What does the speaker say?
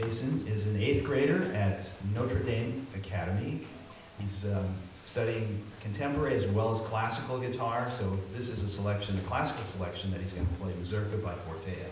Mason is an eighth grader at Notre Dame Academy. He's um, studying contemporary as well as classical guitar, so this is a selection, a classical selection that he's going to play, Mazurka by Fortea.